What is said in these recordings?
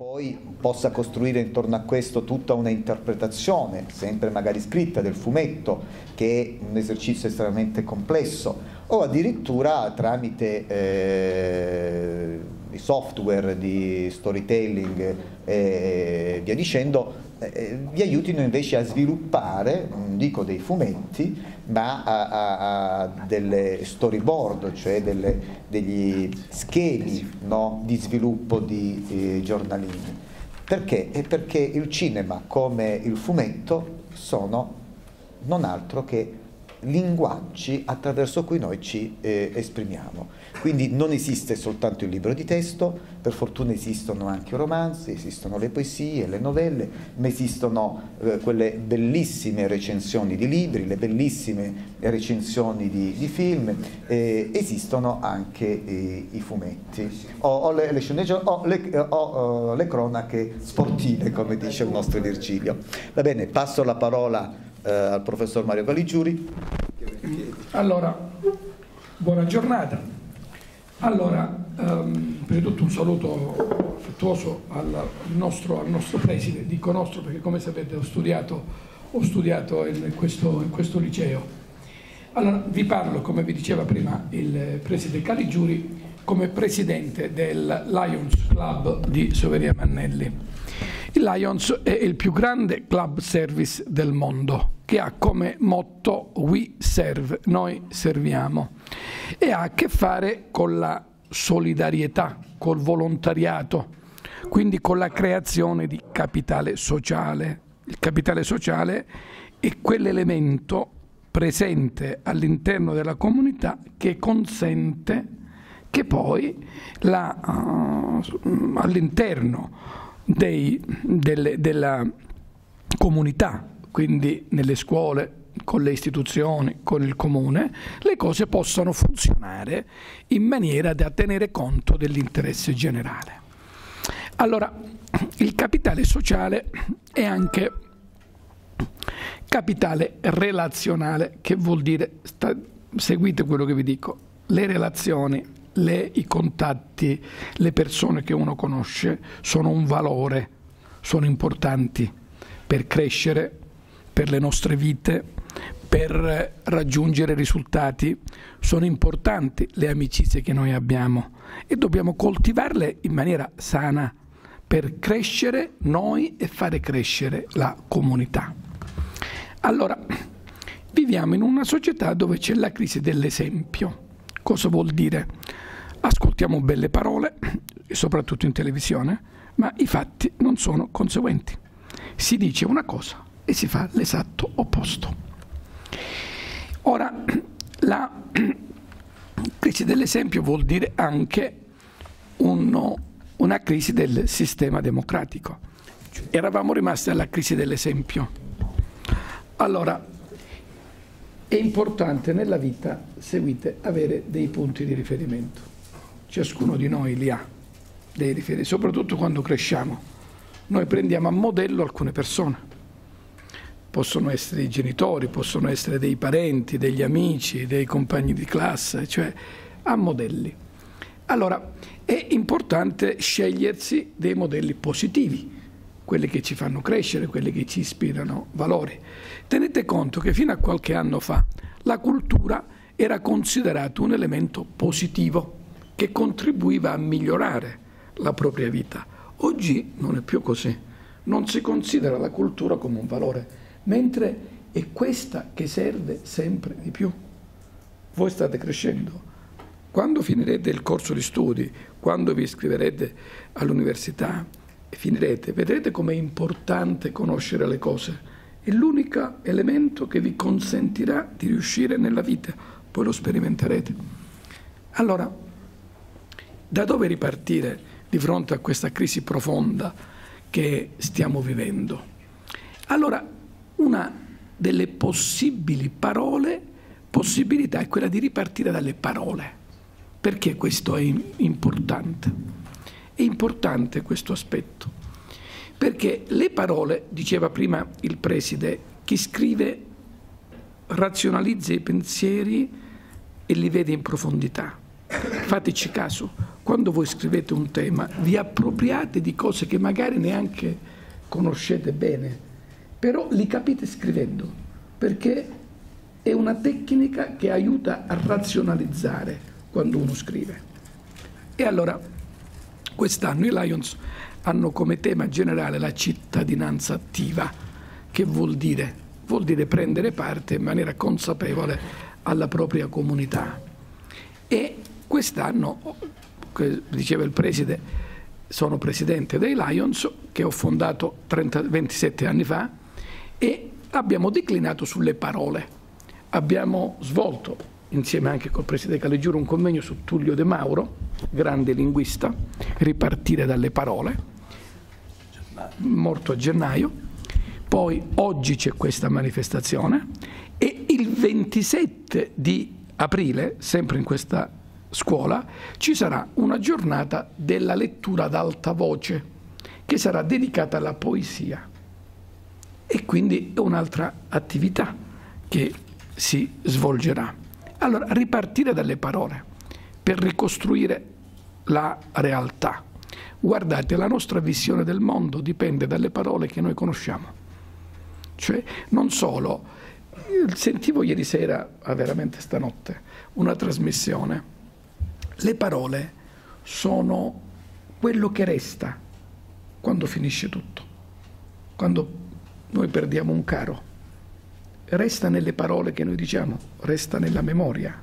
poi possa costruire intorno a questo tutta una interpretazione, sempre magari scritta, del fumetto, che è un esercizio estremamente complesso, o addirittura tramite eh, i software di storytelling e via dicendo, eh, vi aiutino invece a sviluppare, non dico dei fumetti, ma a, a, a delle storyboard, cioè delle, degli schemi no, di sviluppo di eh, giornalini. Perché? È perché il cinema come il fumetto sono non altro che linguaggi attraverso cui noi ci eh, esprimiamo. Quindi non esiste soltanto il libro di testo, per fortuna esistono anche i romanzi, esistono le poesie, le novelle, ma esistono eh, quelle bellissime recensioni di libri, le bellissime recensioni di, di film, eh, esistono anche eh, i fumetti, o, o, le, le, o, le, o le cronache sportive, come dice il nostro Virgilio. Va bene, passo la parola eh, al professor Mario Caligiuri. Allora, buona giornata. Allora, um, prima di tutto un saluto affettuoso al nostro, al nostro preside, dico nostro perché come sapete ho studiato, ho studiato in, questo, in questo liceo. Allora, vi parlo, come vi diceva prima il preside Caligiuri, come presidente del Lions Club di Soveria Mannelli. Il Lions è il più grande club service del mondo che ha come motto We Serve, noi serviamo e ha a che fare con la solidarietà, col volontariato, quindi con la creazione di capitale sociale. Il capitale sociale è quell'elemento presente all'interno della comunità che consente che poi uh, all'interno della comunità, quindi nelle scuole, con le istituzioni, con il comune, le cose possano funzionare in maniera da tenere conto dell'interesse generale. Allora, il capitale sociale è anche capitale relazionale, che vuol dire, sta, seguite quello che vi dico, le relazioni le, i contatti, le persone che uno conosce sono un valore, sono importanti per crescere, per le nostre vite, per raggiungere risultati, sono importanti le amicizie che noi abbiamo e dobbiamo coltivarle in maniera sana per crescere noi e fare crescere la comunità. Allora, viviamo in una società dove c'è la crisi dell'esempio. Cosa vuol dire? Ascoltiamo belle parole, soprattutto in televisione, ma i fatti non sono conseguenti. Si dice una cosa e si fa l'esatto opposto. Ora, la crisi dell'esempio vuol dire anche uno, una crisi del sistema democratico. Eravamo rimasti alla crisi dell'esempio. Allora, è importante nella vita, seguite, avere dei punti di riferimento ciascuno di noi li ha dei riferimenti, soprattutto quando cresciamo. Noi prendiamo a modello alcune persone. Possono essere i genitori, possono essere dei parenti, degli amici, dei compagni di classe, cioè a modelli. Allora, è importante scegliersi dei modelli positivi, quelli che ci fanno crescere, quelli che ci ispirano valori. Tenete conto che fino a qualche anno fa la cultura era considerata un elemento positivo che contribuiva a migliorare la propria vita. Oggi non è più così, non si considera la cultura come un valore, mentre è questa che serve sempre di più. Voi state crescendo. Quando finirete il corso di studi, quando vi iscriverete all'università e finirete, vedrete com'è importante conoscere le cose. È l'unico elemento che vi consentirà di riuscire nella vita, poi lo sperimenterete. Allora, da dove ripartire di fronte a questa crisi profonda che stiamo vivendo? Allora, una delle possibili parole, possibilità è quella di ripartire dalle parole. Perché questo è importante? È importante questo aspetto, perché le parole, diceva prima il preside, chi scrive razionalizza i pensieri e li vede in profondità. Fateci caso, quando voi scrivete un tema, vi appropriate di cose che magari neanche conoscete bene, però li capite scrivendo, perché è una tecnica che aiuta a razionalizzare quando uno scrive. E allora, quest'anno i Lions hanno come tema generale la cittadinanza attiva, che vuol dire, vuol dire prendere parte in maniera consapevole alla propria comunità. E quest'anno, diceva il preside, sono presidente dei Lions, che ho fondato 30, 27 anni fa, e abbiamo declinato sulle parole. Abbiamo svolto, insieme anche col presidente Caligiuro, un convegno su Tullio De Mauro, grande linguista, ripartire dalle parole, morto a gennaio. Poi oggi c'è questa manifestazione e il 27 di aprile, sempre in questa scuola, ci sarà una giornata della lettura ad alta voce che sarà dedicata alla poesia. E quindi è un'altra attività che si svolgerà. Allora, ripartire dalle parole per ricostruire la realtà. Guardate, la nostra visione del mondo dipende dalle parole che noi conosciamo. Cioè, non solo, sentivo ieri sera, ah, veramente stanotte, una trasmissione. Le parole sono quello che resta quando finisce tutto, quando noi perdiamo un caro. Resta nelle parole che noi diciamo, resta nella memoria.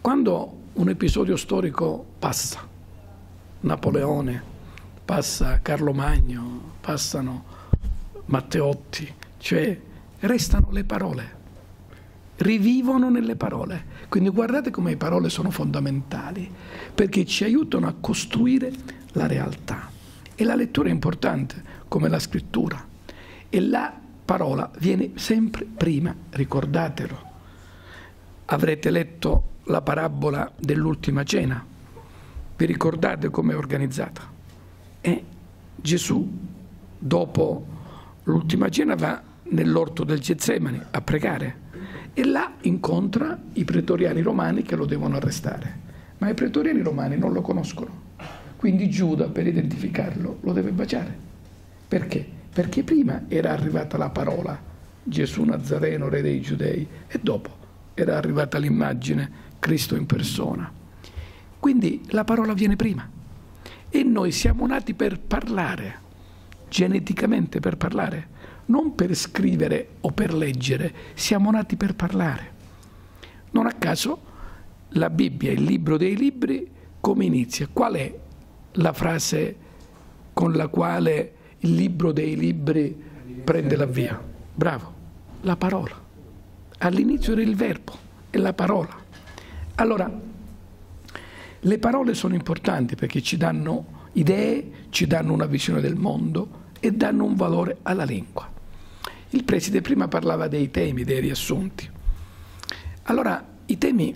Quando un episodio storico passa, Napoleone, passa Carlo Magno, passano Matteotti, cioè restano le parole, rivivono nelle parole. Quindi guardate come le parole sono fondamentali, perché ci aiutano a costruire la realtà. E la lettura è importante, come la scrittura. E la parola viene sempre prima, ricordatelo. Avrete letto la parabola dell'ultima cena, vi ricordate come è organizzata? E Gesù, dopo l'ultima cena, va nell'orto del Getsemani a pregare e là incontra i pretoriani romani che lo devono arrestare. Ma i pretoriani romani non lo conoscono. Quindi Giuda, per identificarlo, lo deve baciare. Perché? Perché prima era arrivata la parola, Gesù Nazareno, re dei giudei, e dopo era arrivata l'immagine, Cristo in persona. Quindi la parola viene prima. E noi siamo nati per parlare, geneticamente per parlare, non per scrivere o per leggere, siamo nati per parlare. Non a caso la Bibbia, il libro dei libri, come inizia? Qual è la frase con la quale il libro dei libri prende l'avvio? Bravo, la parola. All'inizio era il verbo, è la parola. Allora, le parole sono importanti perché ci danno idee, ci danno una visione del mondo e danno un valore alla lingua. Il preside prima parlava dei temi, dei riassunti. Allora, i temi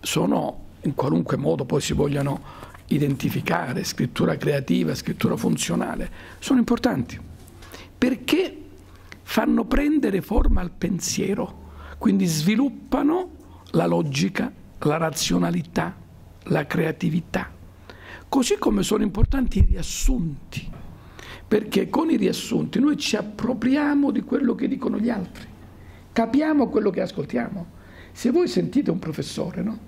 sono in qualunque modo poi si vogliano identificare, scrittura creativa, scrittura funzionale, sono importanti perché fanno prendere forma al pensiero, quindi sviluppano la logica, la razionalità, la creatività, così come sono importanti i riassunti, perché con i riassunti noi ci appropriamo di quello che dicono gli altri, capiamo quello che ascoltiamo. Se voi sentite un professore no?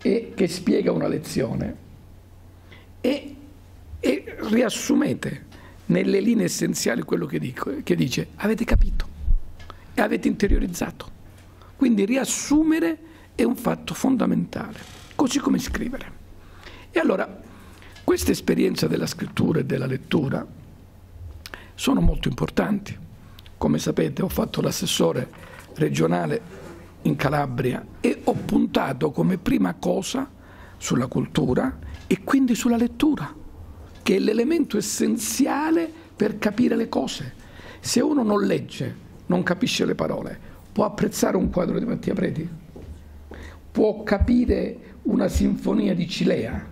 e che spiega una lezione e, e riassumete nelle linee essenziali quello che, dico, che dice, avete capito e avete interiorizzato. Quindi riassumere è un fatto fondamentale così come scrivere. E allora, questa esperienza della scrittura e della lettura sono molto importanti. Come sapete ho fatto l'assessore regionale in Calabria e ho puntato come prima cosa sulla cultura e quindi sulla lettura, che è l'elemento essenziale per capire le cose. Se uno non legge, non capisce le parole, può apprezzare un quadro di Mattia Preti? Può capire una sinfonia di Cilea,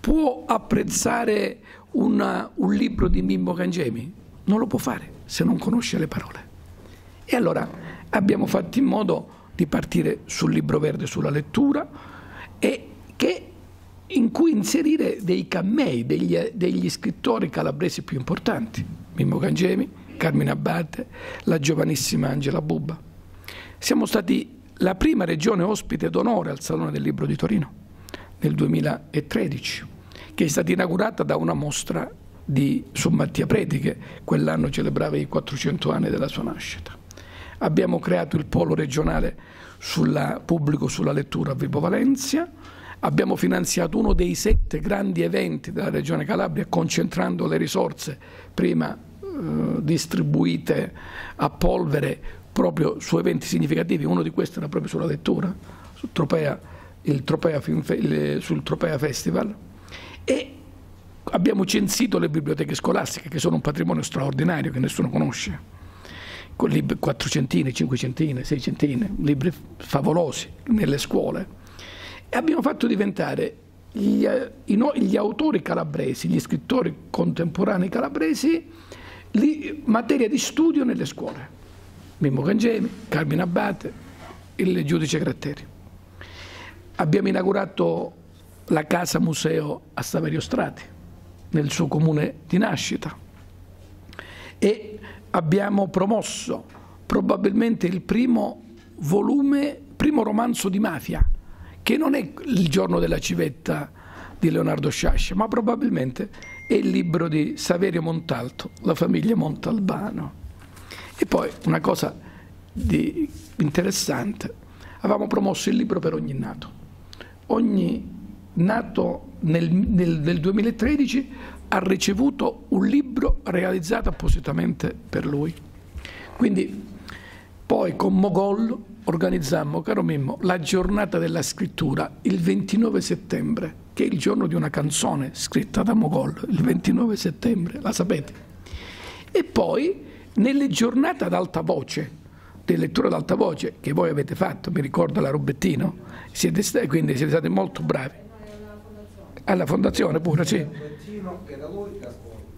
può apprezzare una, un libro di Mimmo Cangemi? Non lo può fare se non conosce le parole. E allora abbiamo fatto in modo di partire sul libro verde sulla lettura e che in cui inserire dei cammei, degli, degli scrittori calabresi più importanti, Mimmo Cangemi, Carmine Abate, la giovanissima Angela Bubba. Siamo stati la prima regione ospite d'onore al Salone del Libro di Torino nel 2013, che è stata inaugurata da una mostra di, su Mattia Preti, che quell'anno celebrava i 400 anni della sua nascita. Abbiamo creato il polo regionale sulla, pubblico sulla lettura a Vibo Valencia, abbiamo finanziato uno dei sette grandi eventi della Regione Calabria concentrando le risorse prima eh, distribuite a polvere proprio su eventi significativi, uno di questi era proprio sulla lettura, sul Tropea, Tropea, sul Tropea Festival. E abbiamo censito le biblioteche scolastiche che sono un patrimonio straordinario che nessuno conosce. Con libri quattrocentine, cinquecentine, seicentine, libri favolosi nelle scuole. E abbiamo fatto diventare gli, gli autori calabresi, gli scrittori contemporanei calabresi, li, materia di studio nelle scuole. Mimmo Cangemi, Carmine Abate, il giudice Gratteri. Abbiamo inaugurato la casa museo a Saverio Strati, nel suo comune di nascita. E abbiamo promosso probabilmente il primo volume, primo romanzo di mafia, che non è Il giorno della civetta di Leonardo Sciascia, ma probabilmente è il libro di Saverio Montalto, La famiglia Montalbano. E poi una cosa di interessante, avevamo promosso il libro per ogni nato. Ogni nato nel, nel, nel 2013 ha ricevuto un libro realizzato appositamente per lui. Quindi poi con Mogol organizzammo, caro Mimmo, la giornata della scrittura il 29 settembre, che è il giorno di una canzone scritta da Mogol, il 29 settembre, la sapete. E poi nelle giornate ad alta voce, di lettura ad alta voce, che voi avete fatto, mi ricordo la Robettino, siete stati, quindi siete stati molto bravi. Alla fondazione pure, sì.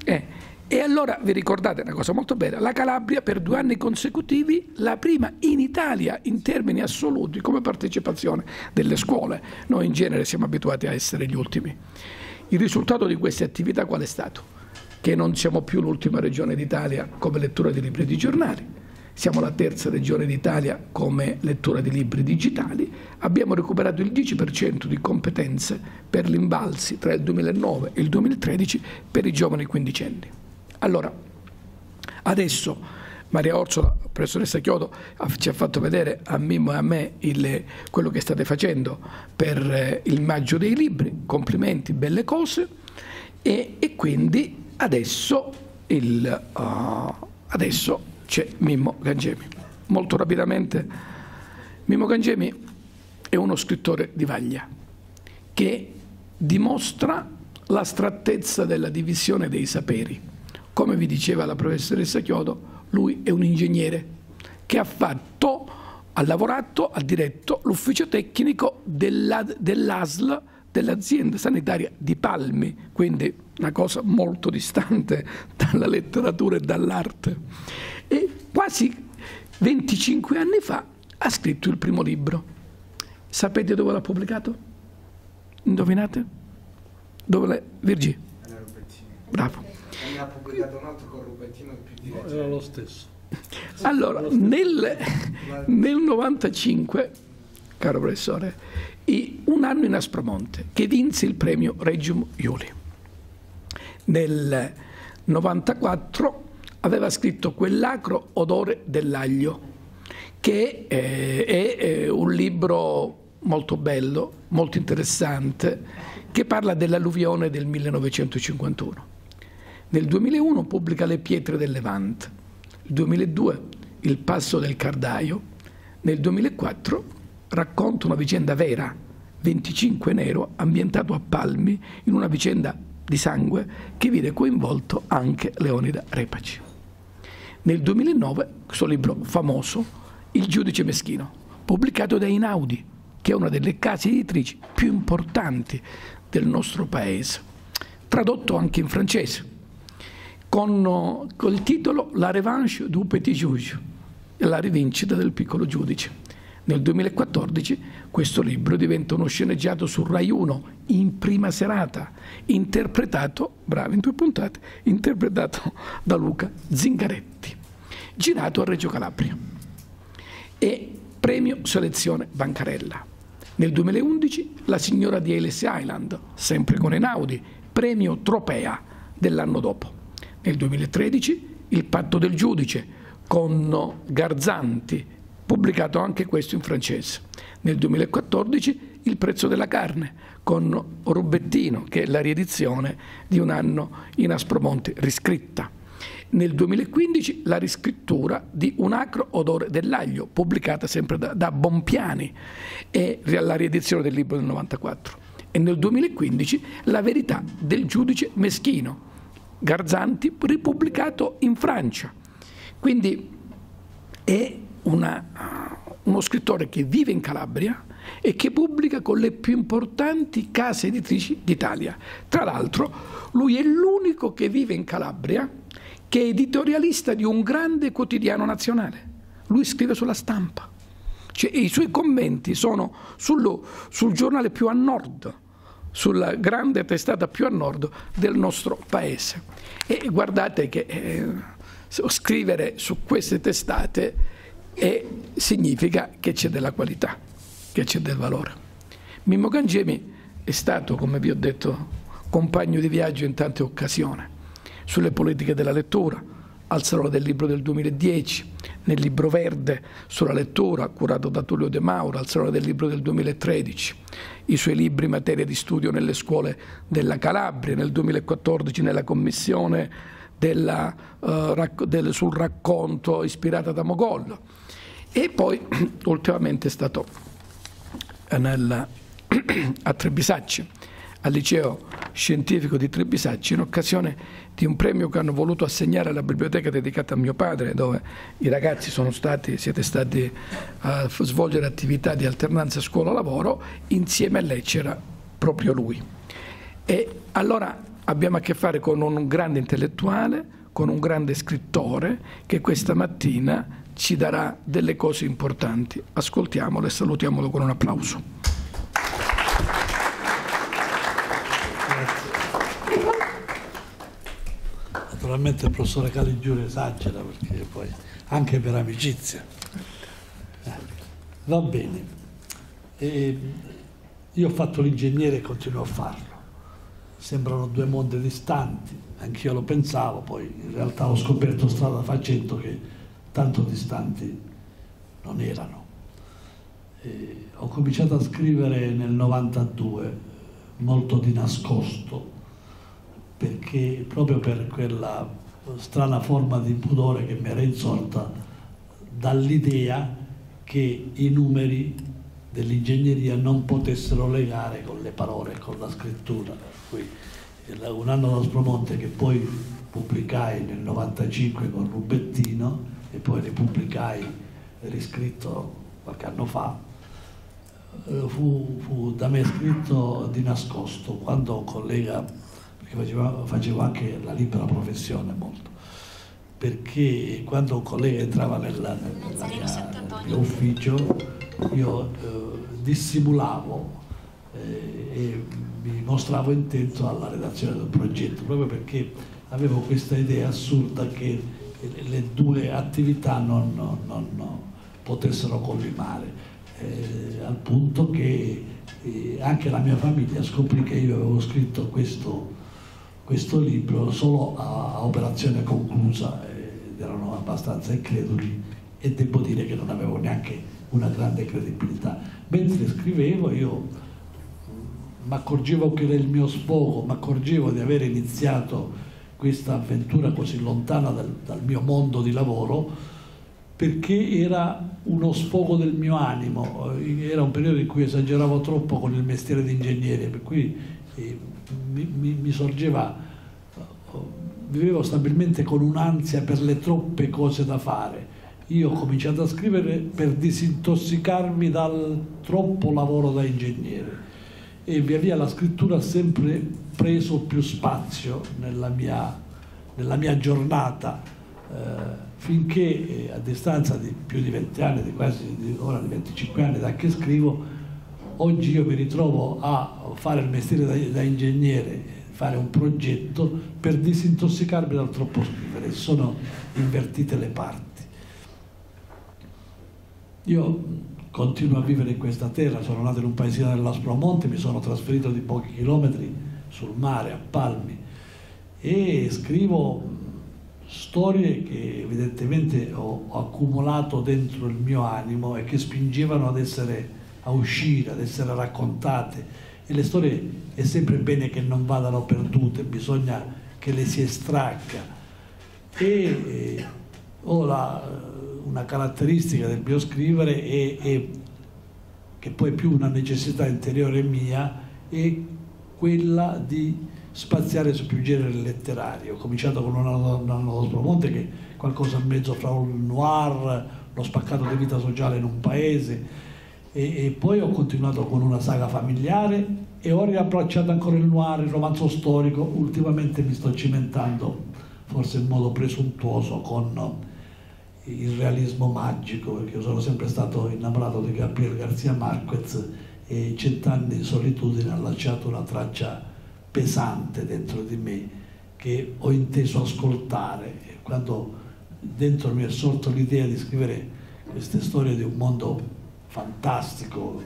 Eh, e allora vi ricordate una cosa molto bella, la Calabria per due anni consecutivi, la prima in Italia in termini assoluti come partecipazione delle scuole. Noi in genere siamo abituati a essere gli ultimi. Il risultato di queste attività qual è stato? Che non siamo più l'ultima regione d'Italia come lettura di libri di giornali, siamo la terza regione d'Italia come lettura di libri digitali, abbiamo recuperato il 10% di competenze per l'imbalzi tra il 2009 e il 2013 per i giovani quindicenni. Allora, adesso Maria Orsola, professoressa Chiodo, ci ha fatto vedere a Mimmo e a me il, quello che state facendo per eh, il maggio dei libri, complimenti, belle cose, e, e quindi adesso, il, uh, adesso c'è Mimmo Gangemi. Molto rapidamente, Mimmo Gangemi è uno scrittore di vaglia che dimostra l'astrattezza della divisione dei saperi. Come vi diceva la professoressa Chiodo, lui è un ingegnere che ha fatto, ha lavorato, ha diretto l'ufficio tecnico della, dell'ASL dell'azienda sanitaria di Palmi, quindi una cosa molto distante dalla letteratura e dall'arte e quasi 25 anni fa ha scritto il primo libro. Sapete dove l'ha pubblicato? Indovinate? Dove l'ha? Virgi. Bravo. Ne ha pubblicato un altro con Rubettino più di Era lo stesso. Allora, nel, nel 95, caro professore, un anno in Aspromonte, che vinse il premio Regium Iuli. Nel 94 aveva scritto Quell'acro odore dell'aglio, che eh, è, è un libro molto bello, molto interessante, che parla dell'alluvione del 1951. Nel 2001 pubblica Le pietre del Levante, nel 2002 Il passo del Cardaio, nel 2004 racconta una vicenda vera, 25 nero, ambientato a Palmi in una vicenda di sangue che vide coinvolto anche Leonida Repaci. Nel 2009 questo libro famoso, Il giudice meschino, pubblicato da Inaudi, che è una delle case editrici più importanti del nostro paese, tradotto anche in francese, con, il titolo La revanche du petit juge, la rivincita del piccolo giudice. Nel 2014 questo libro diventa uno sceneggiato su Rai 1 in prima serata, interpretato, bravi in due puntate, interpretato da Luca Zingaretti, girato a Reggio Calabria. E premio selezione Bancarella. Nel 2011 La signora di Ellis Island, sempre con Enaudi, premio Tropea dell'anno dopo. Nel 2013 Il patto del giudice con Garzanti, pubblicato anche questo in francese. Nel 2014 Il prezzo della carne con Rubettino, che è la riedizione di un anno in Aspromonte riscritta nel 2015 la riscrittura di Un acro odore dell'aglio, pubblicata sempre da, da Bompiani, e la riedizione del libro del 94. E nel 2015 La verità del giudice meschino, Garzanti, ripubblicato in Francia. Quindi è una, uno scrittore che vive in Calabria e che pubblica con le più importanti case editrici d'Italia. Tra l'altro lui è l'unico che vive in Calabria che è editorialista di un grande quotidiano nazionale. Lui scrive sulla stampa. Cioè, I suoi commenti sono sul, sul giornale più a nord, sulla grande testata più a nord del nostro paese. E guardate che eh, scrivere su queste testate è, significa che c'è della qualità, che c'è del valore. Mimmo Gangemi è stato, come vi ho detto, compagno di viaggio in tante occasioni sulle politiche della lettura, al Salone del Libro del 2010, nel Libro Verde sulla lettura, curato da Tullio De Mauro, al Salone del Libro del 2013, i suoi libri in materia di studio nelle scuole della Calabria, nel 2014 nella commissione della, uh, del, sul racconto ispirata da Mogol. E poi ultimamente è stato nel, a Trebisacci al liceo scientifico di Trebisacci in occasione di un premio che hanno voluto assegnare alla biblioteca dedicata a mio padre, dove i ragazzi sono stati, siete stati a svolgere attività di alternanza scuola-lavoro, insieme a lei c'era proprio lui. E allora abbiamo a che fare con un grande intellettuale, con un grande scrittore che questa mattina ci darà delle cose importanti. Ascoltiamolo e salutiamolo con un applauso. Naturalmente il professore Caligiuri esagera perché poi anche per amicizia. Eh, va bene. E io ho fatto l'ingegnere e continuo a farlo. Sembrano due mondi distanti, anch'io lo pensavo, poi in realtà ho scoperto strada facendo che tanto distanti non erano. E ho cominciato a scrivere nel 92, molto di nascosto, perché proprio per quella strana forma di pudore che mi era insorta dall'idea che i numeri dell'ingegneria non potessero legare con le parole, con la scrittura. Qui, un anno da Spromonte che poi pubblicai nel 95 con Rubettino e poi ripubblicai riscritto qualche anno fa, eh, fu, fu da me scritto di nascosto quando un collega perché facevo, facevo anche la libera professione molto. Perché quando un collega entrava nella, nella mia, nel mio ufficio io eh, dissimulavo eh, e mi mostravo intento alla redazione del progetto proprio perché avevo questa idea assurda che le due attività non, non, non potessero collimare eh, al punto che eh, anche la mia famiglia scoprì che io avevo scritto questo questo libro solo a, operazione conclusa ed erano abbastanza increduli e devo dire che non avevo neanche una grande credibilità. Mentre scrivevo io mi accorgevo che era il mio sfogo, mi accorgevo di aver iniziato questa avventura così lontana dal, dal mio mondo di lavoro perché era uno sfogo del mio animo, era un periodo in cui esageravo troppo con il mestiere di ingegnere, per cui eh, mi, mi, mi sorgeva, vivevo stabilmente con un'ansia per le troppe cose da fare. Io ho cominciato a scrivere per disintossicarmi dal troppo lavoro da ingegnere e via via la scrittura ha sempre preso più spazio nella mia, nella mia giornata finché eh, a distanza di più di 20 anni, di quasi di, ora di 25 anni da che scrivo, oggi io mi ritrovo a fare il mestiere da, da ingegnere, fare un progetto per disintossicarmi dal troppo scrivere, sono invertite le parti. Io continuo a vivere in questa terra, sono nato in un paesino dell'Aspromonte, mi sono trasferito di pochi chilometri sul mare, a Palmi, e scrivo storie che evidentemente ho, accumulato dentro il mio animo e che spingevano ad essere, a uscire, ad essere raccontate. E le storie è sempre bene che non vadano perdute, bisogna che le si estragga. E eh, ho la, una caratteristica del mio scrivere e, e che poi è più una necessità interiore mia, è quella di spaziare su più generi letterari. Ho cominciato con una donna allo Spromonte che è qualcosa a mezzo fra un noir, lo spaccato di vita sociale in un paese e, e, poi ho continuato con una saga familiare e ho riabbracciato ancora il noir, il romanzo storico. Ultimamente mi sto cimentando, forse in modo presuntuoso, con il realismo magico, perché io sono sempre stato innamorato di Gabriel García Marquez e Cent'anni di solitudine ha lasciato una traccia pesante dentro di me che ho inteso ascoltare. Quando dentro mi è sorto l'idea di scrivere queste storie di un mondo fantastico,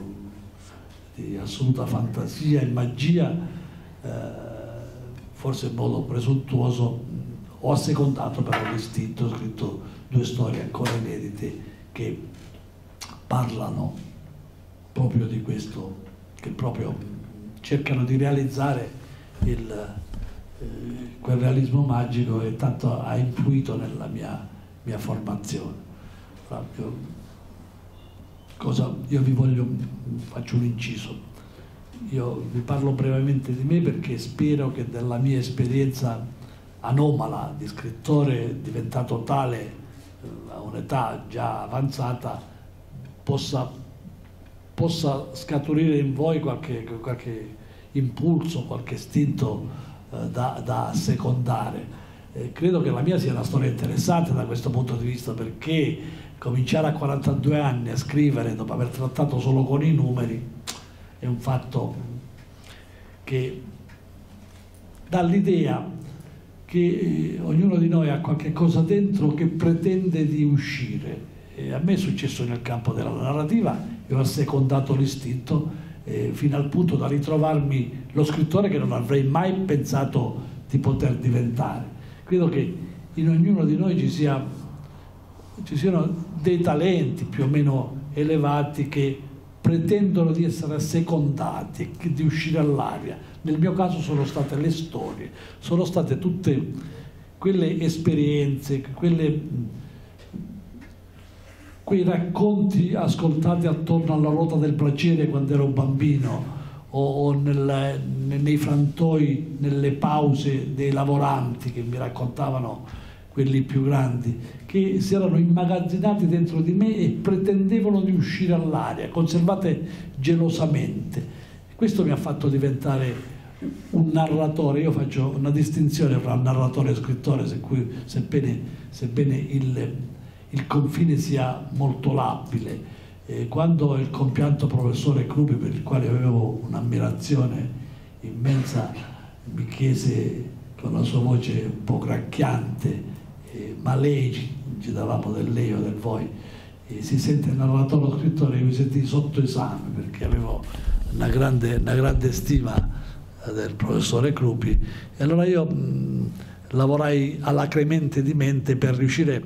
di assoluta fantasia e magia, eh, forse in modo presuntuoso, ho assecondato però l'istinto, ho scritto due storie ancora inedite che parlano proprio di questo, che proprio cercano di realizzare il, eh, quel realismo magico e tanto ha influito nella mia, mia formazione. Proprio, cosa, io vi voglio, faccio un inciso, io vi parlo brevemente di me perché spero che della mia esperienza anomala di scrittore diventato tale eh, a un'età già avanzata possa, possa scaturire in voi qualche, qualche impulso, qualche istinto eh, da, da, secondare. Eh, credo che la mia sia una storia interessante da questo punto di vista perché cominciare a 42 anni a scrivere dopo aver trattato solo con i numeri è un fatto che dà l'idea che eh, ognuno di noi ha qualche cosa dentro che pretende di uscire. E a me è successo nel campo della narrativa e ho assecondato l'istinto eh, fino al punto da ritrovarmi lo scrittore che non avrei mai pensato di poter diventare. Credo che in ognuno di noi ci, sia, ci siano dei talenti più o meno elevati che pretendono di essere assecondati, di uscire all'aria. Nel mio caso sono state le storie, sono state tutte quelle esperienze, quelle quei racconti ascoltati attorno alla ruota del piacere quando ero bambino o, o nel, nei frantoi, nelle pause dei lavoranti che mi raccontavano quelli più grandi, che si erano immagazzinati dentro di me e pretendevano di uscire all'aria, conservate gelosamente. Questo mi ha fatto diventare un narratore, io faccio una distinzione tra narratore e scrittore, sebbene, sebbene il, il confine sia molto labile. Eh, quando il compianto professore Crupi, per il quale avevo un'ammirazione immensa, mi chiese con la sua voce un po' cracchiante, ma lei, ci davamo del lei o del voi, eh, si sente narratore o scrittore, io mi sentii sotto esame perché avevo una grande, una grande stima del professore Crupi. E allora io mh, lavorai alacremente di mente per riuscire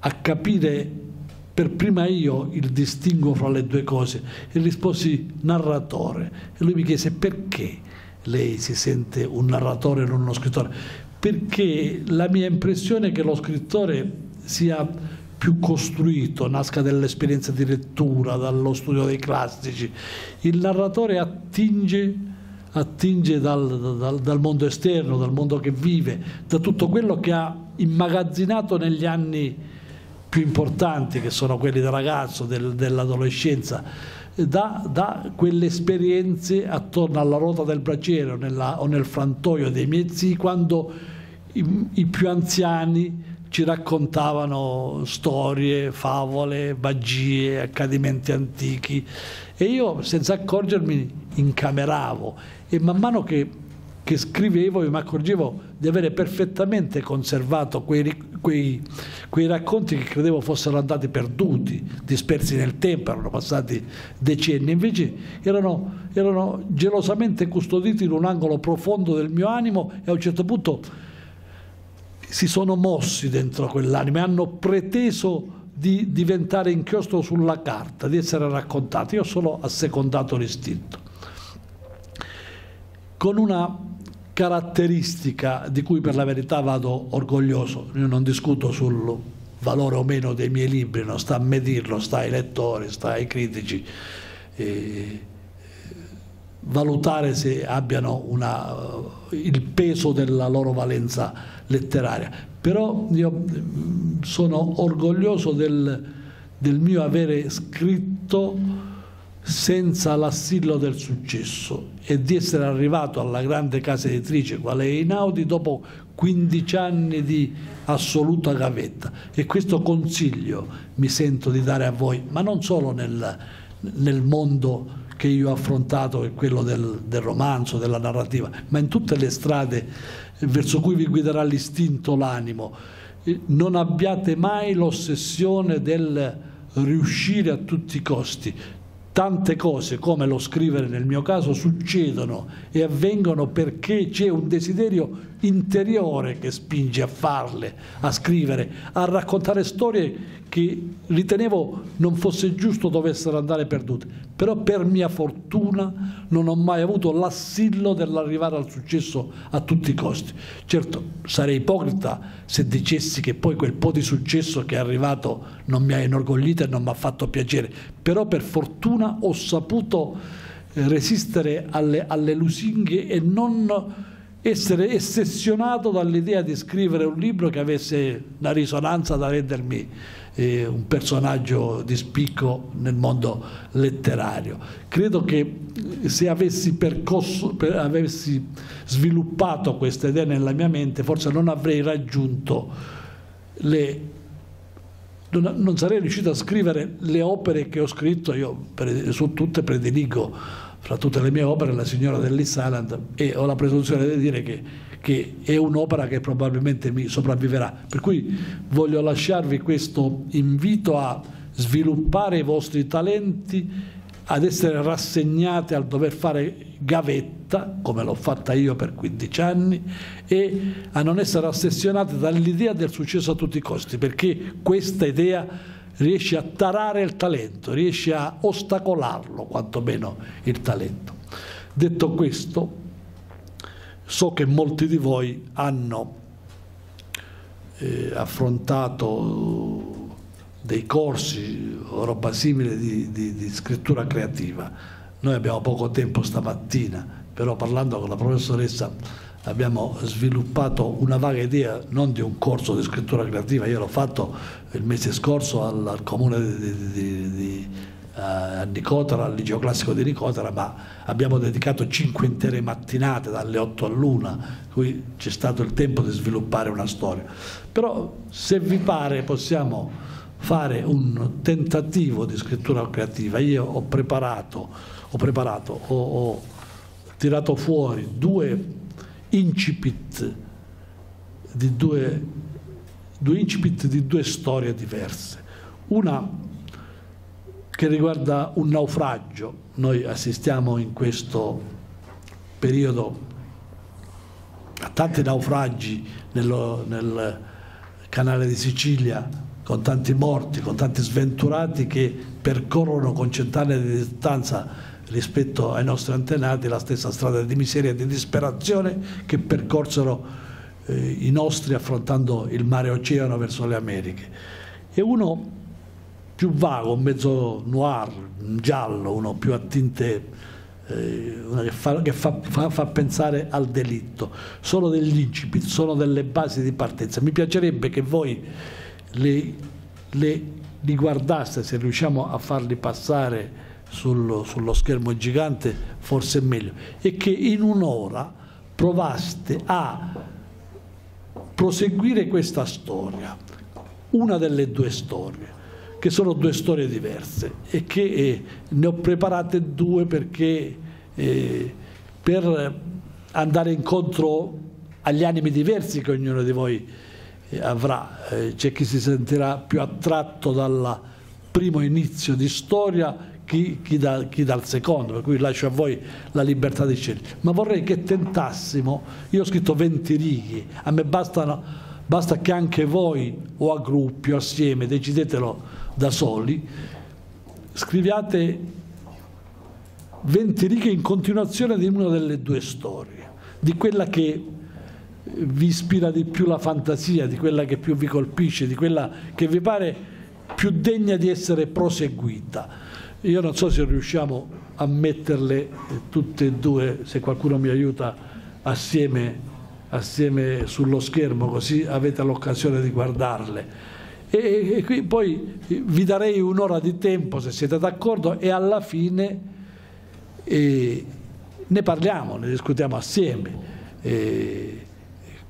a capire per prima io il distinguo fra le due cose. E risposi narratore e lui mi chiese perché lei si sente un narratore e non uno scrittore perché la mia impressione è che lo scrittore sia più costruito, nasca dall'esperienza di lettura, dallo studio dei classici. Il narratore attinge, attinge dal, dal, dal, mondo esterno, dal mondo che vive, da tutto quello che ha immagazzinato negli anni più importanti che sono quelli del ragazzo, del, dell'adolescenza, da, da, quelle esperienze attorno alla ruota del braciere o, nella, o nel frantoio dei miei zii quando i, i, più anziani ci raccontavano storie, favole, magie, accadimenti antichi. E io senza accorgermi incameravo. E man mano che, che scrivevo mi accorgevo di avere perfettamente conservato quei, quei, quei, racconti che credevo fossero andati perduti, dispersi nel tempo, erano passati decenni, invece erano, erano gelosamente custoditi in un angolo profondo del mio animo e a un certo punto si sono mossi dentro quell'anima e hanno preteso di diventare inchiostro sulla carta, di essere raccontati. Io ho solo assecondato l'istinto. Con una caratteristica di cui per la verità vado orgoglioso, io non discuto sul valore o meno dei miei libri, non sta a me dirlo, sta ai lettori, sta ai critici. Eh, valutare se abbiano una, il peso della loro valenza letteraria. Però io mm, sono orgoglioso del, del mio avere scritto senza l'assillo del successo e di essere arrivato alla grande casa editrice quale è Inaudi dopo 15 anni di assoluta gavetta e questo consiglio mi sento di dare a voi, ma non solo nel, nel mondo che io ho affrontato è quello del, del romanzo, della narrativa, ma in tutte le strade verso cui vi guiderà l'istinto, l'animo. Non abbiate mai l'ossessione del riuscire a tutti i costi. Tante cose, come lo scrivere nel mio caso, succedono e avvengono perché c'è un desiderio interiore che spinge a farle, a scrivere, a raccontare storie che ritenevo non fosse giusto dovessero andare perdute, però per mia fortuna non ho mai avuto l'assillo dell'arrivare al successo a tutti i costi. Certo, sarei ipocrita se dicessi che poi quel po' di successo che è arrivato non mi ha inorgoglito e non mi ha fatto piacere, però per fortuna ho saputo eh, resistere alle, alle lusinghe e non essere ossessionato dall'idea di scrivere un libro che avesse una risonanza da rendermi eh, un personaggio di spicco nel mondo letterario. Credo che se avessi, percorso, per, avessi sviluppato questa idea nella mia mente, forse non avrei raggiunto le non, non, sarei riuscito a scrivere le opere che ho scritto, io per, su tutte prediligo fra tutte le mie opere La signora dell'Island e ho la presunzione di dire che, che è un'opera che probabilmente mi sopravviverà. Per cui voglio lasciarvi questo invito a sviluppare i vostri talenti, ad essere rassegnati al dover fare gavetta, come l'ho fatta io per 15 anni, e a non essere ossessionati dall'idea del successo a tutti i costi, perché questa idea riesce a tarare il talento, riesce a ostacolarlo quantomeno il talento. Detto questo, so che molti di voi hanno eh, affrontato dei corsi o roba simile di, di, di scrittura creativa. Noi abbiamo poco tempo stamattina, però parlando con la professoressa abbiamo sviluppato una vaga idea non di un corso di scrittura creativa, io l'ho fatto il mese scorso al, al comune di, di, di uh, a Nicotera, al liceo classico di Nicotera, ma abbiamo dedicato cinque intere mattinate dalle 8 all'una, cui c'è stato il tempo di sviluppare una storia. Però se vi pare possiamo fare un tentativo di scrittura creativa. Io ho preparato, ho, preparato, ho, ho tirato fuori due incipit di due, due incipit di due storie diverse. Una che riguarda un naufragio. Noi assistiamo in questo periodo a tanti naufragi nello, nel canale di Sicilia, con tanti morti, con tanti sventurati che percorrono con cent'anni di distanza rispetto ai nostri antenati la stessa strada di miseria e di disperazione che percorsero eh, i nostri affrontando il mare oceano verso le Americhe. E uno più vago, un mezzo noir, giallo, uno più a tinte eh, che, fa, che fa, fa, fa, pensare al delitto. Sono degli incipit, sono delle basi di partenza. Mi piacerebbe che voi le, le, li guardaste, se riusciamo a farli passare sullo, sullo schermo gigante forse è meglio, e che in un'ora provaste a proseguire questa storia, una delle due storie, che sono due storie diverse e che eh, ne ho preparate due perché eh, per andare incontro agli animi diversi che ognuno di voi eh, avrà. Eh, c'è chi si sentirà più attratto dal primo inizio di storia, chi, chi, da, chi, dal secondo, per cui lascio a voi la libertà di scegliere. Ma vorrei che tentassimo, io ho scritto 20 righe, a me bastano, basta che anche voi o a gruppi o assieme, decidetelo da soli, scriviate 20 righe in continuazione di una delle due storie, di quella che vi ispira di più la fantasia, di quella che più vi colpisce, di quella che vi pare più degna di essere proseguita. Io non so se riusciamo a metterle tutte e due, se qualcuno mi aiuta, assieme, assieme sullo schermo, così avete l'occasione di guardarle. E, e qui poi vi darei un'ora di tempo se siete d'accordo e alla fine eh, ne parliamo, ne discutiamo assieme. Eh,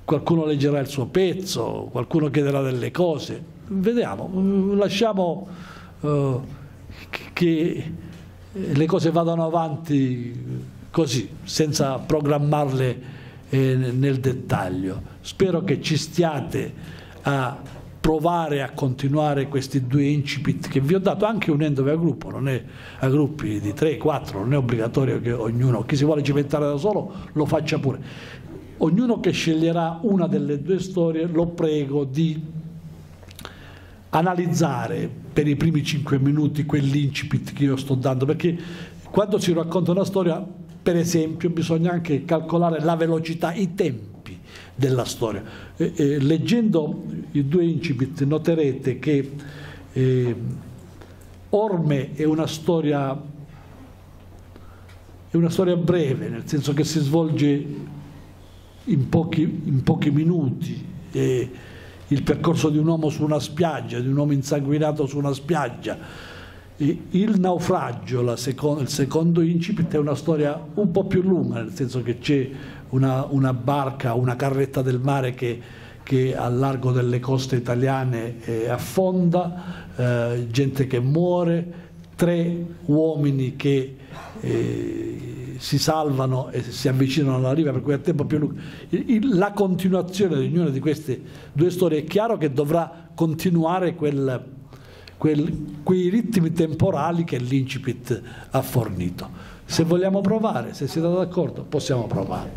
qualcuno leggerà il suo pezzo, qualcuno chiederà delle cose, vediamo, lasciamo uh, che le cose vadano avanti così, senza programmarle eh, nel dettaglio. Spero che ci stiate a provare a continuare questi due incipit che vi ho dato anche unendovi a gruppo, non è a gruppi di 3, 4, non è obbligatorio che ognuno, chi si vuole cimentare da solo lo faccia pure ognuno che sceglierà una delle due storie lo prego di analizzare per i primi cinque minuti quell'incipit che io sto dando, perché quando si racconta una storia, per esempio, bisogna anche calcolare la velocità, i tempi della storia. E, e, leggendo i due incipit noterete che eh, Orme è una storia, è una storia breve, nel senso che si svolge in pochi, in pochi minuti eh, il percorso di un uomo su una spiaggia, di un uomo insanguinato su una spiaggia. Il naufragio, seconda, il secondo incipit, è una storia un po' più lunga, nel senso che c'è una, una, barca, una carretta del mare che, che al largo delle coste italiane eh, affonda, eh, gente che muore, tre uomini che eh, si salvano e si avvicinano alla riva per cui è tempo più lungo. La continuazione di ognuna di queste due storie è chiaro che dovrà continuare quel, quel, quei ritmi temporali che l'Incipit ha fornito. Se vogliamo provare, se siete d'accordo, possiamo provare.